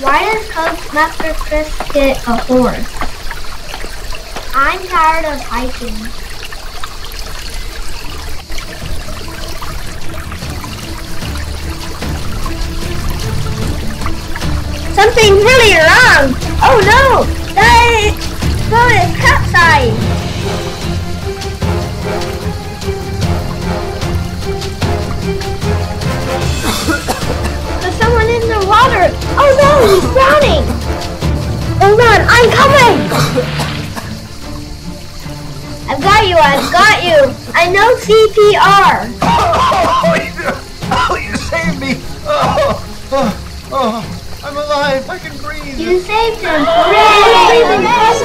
Why does Cubmaster Chris get a horse? I'm tired of hiking. Something's really wrong! Oh no! Oh no! He's drowning! Oh run! I'm coming! I've got you! I've got you! I know CPR! Oh, you, oh, you saved me! Oh, oh, oh, I'm alive! I can breathe! You saved him! Hooray! You saved me!